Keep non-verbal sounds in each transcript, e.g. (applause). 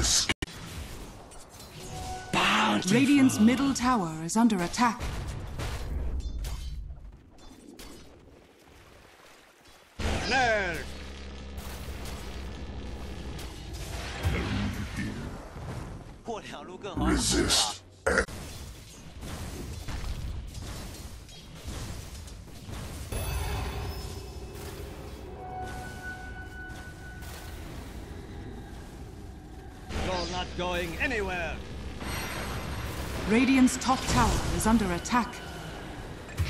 Escape. Radiant's middle tower is under attack. Nerd! Resist. Going anywhere! Radiant's top tower is under attack.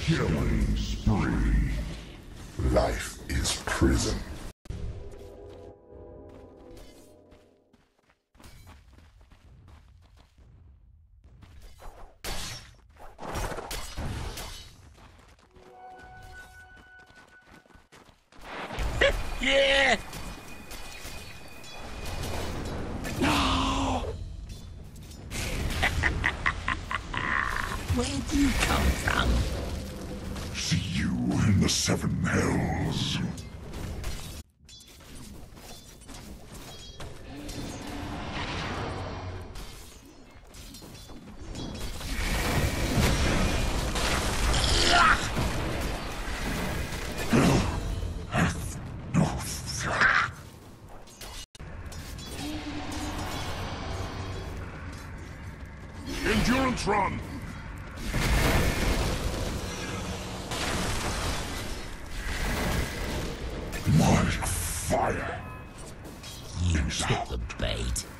Killing spree. Life is prison. Where do you come from? See you in the seven hells. Endurance run! The bait.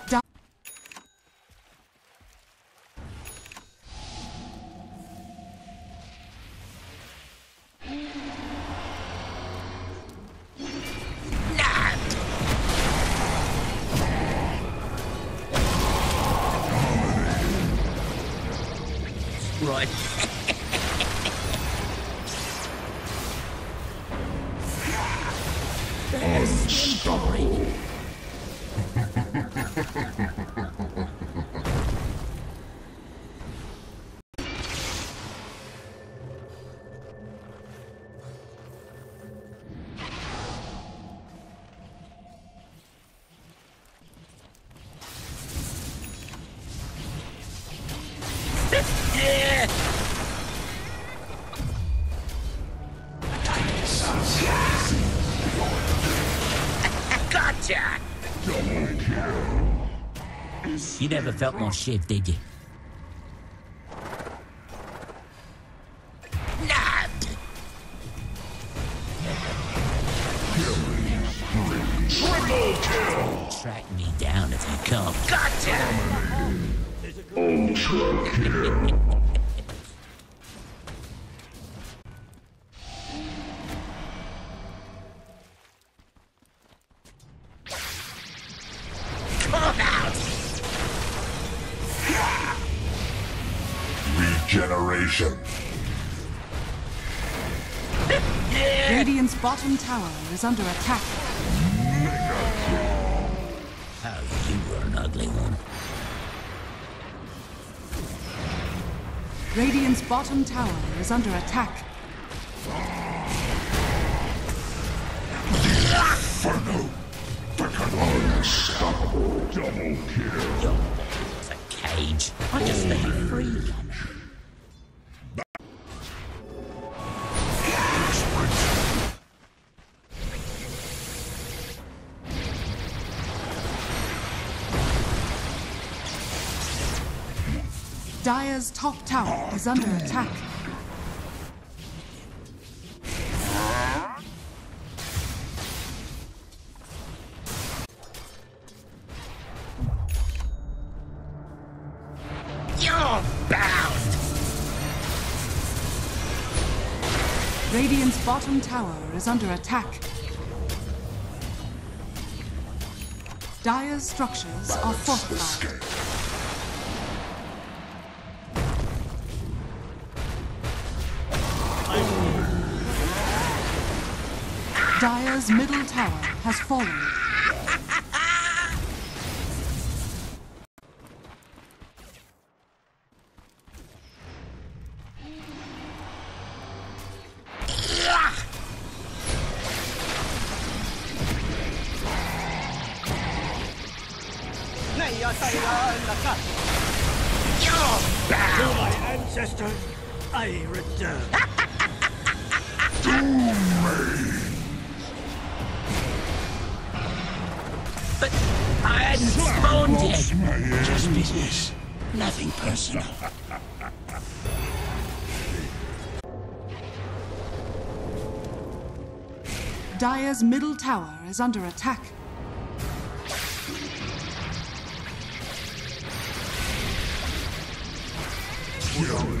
Unstoppable! Yeah! You never felt more shit, did you? Nabbed! Triple kill! Track me down if you come. Gotcha! Ultra kill! Regeneration! Radiant's bottom tower is under attack. Oh, you were an ugly one. Radiant's bottom tower is under attack. Inferno! The Unstoppable! Double kill! Your it's a cage. I just let you free. Dire's top tower is under attack. You're bound! Radiant's bottom tower is under attack. Dire's structures are fortified. Dire's middle tower has fallen. Naya Taira Laka. To my ancestors, I return. (laughs) But I hadn't spawned yet. Just business. Nothing personal. Dire's middle tower is under attack. Killing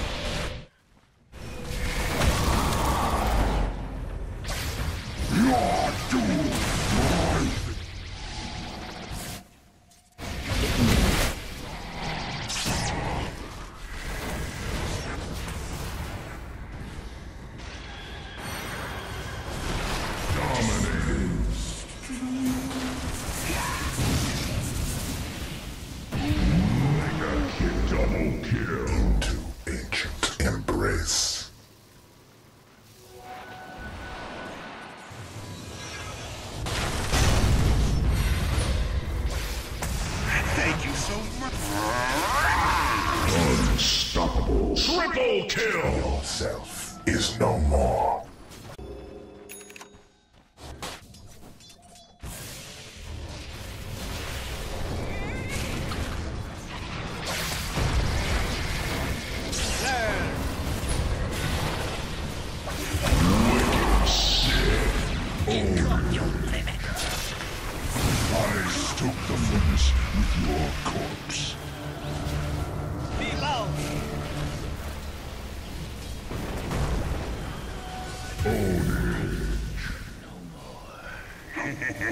Unstoppable. Triple kill. Yourself is no more. There. I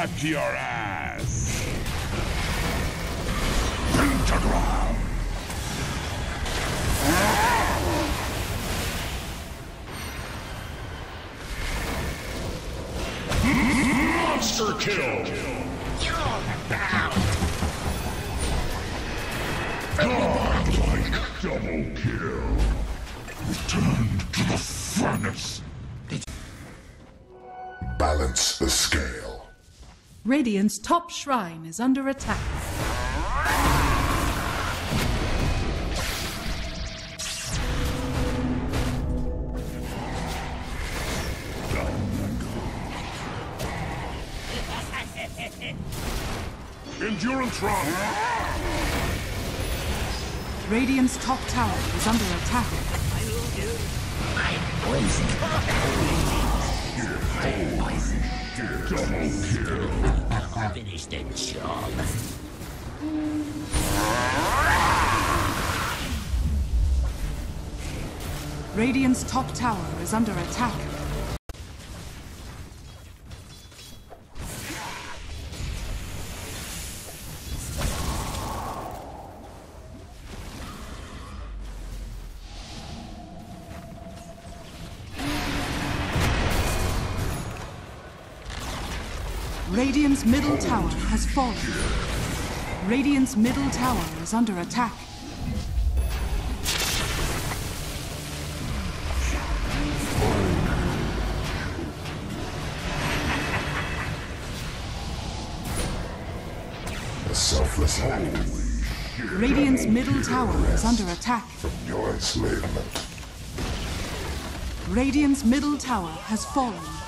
Your ass. Pentagram! Monster kill! Godlike double kill. Return to the furnace. Balance the scale. Radiant's top shrine is under attack. Endurance run! Radiant's top tower is under attack. I'm poisoned. Double kill. Finish the job. Radiant's top tower is under attack. Radiant's middle tower has fallen. Radiant's middle tower is under attack. The selfless act Radiant's middle tower is under attack. from your enslavement. Radiant's middle tower has fallen.